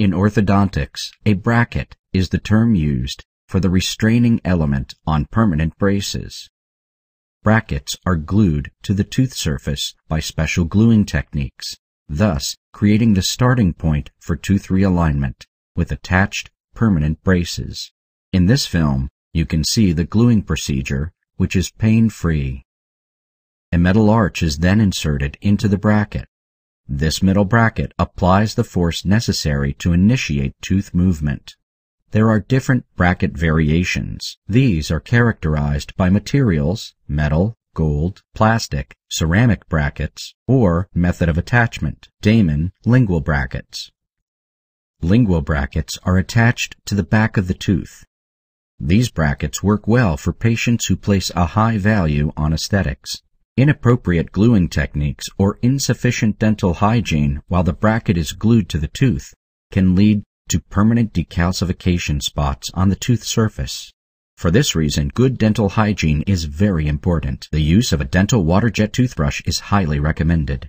In orthodontics, a bracket is the term used for the restraining element on permanent braces. Brackets are glued to the tooth surface by special gluing techniques, thus creating the starting point for tooth realignment with attached permanent braces. In this film, you can see the gluing procedure, which is pain-free. A metal arch is then inserted into the bracket. This middle bracket applies the force necessary to initiate tooth movement. There are different bracket variations. These are characterized by materials, metal, gold, plastic, ceramic brackets, or method of attachment, Damon lingual brackets. Lingual brackets are attached to the back of the tooth. These brackets work well for patients who place a high value on aesthetics. Inappropriate gluing techniques or insufficient dental hygiene while the bracket is glued to the tooth can lead to permanent decalcification spots on the tooth surface. For this reason, good dental hygiene is very important. The use of a dental water jet toothbrush is highly recommended.